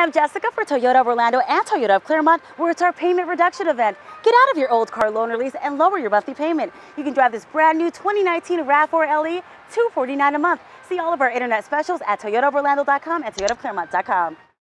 I'm Jessica for Toyota of Orlando and Toyota of Clermont, where it's our payment reduction event. Get out of your old car loan release and lower your monthly payment. You can drive this brand new 2019 RAV4 LE, two forty nine a month. See all of our internet specials at toyotaoforlando.com and toyotaofclermont.com.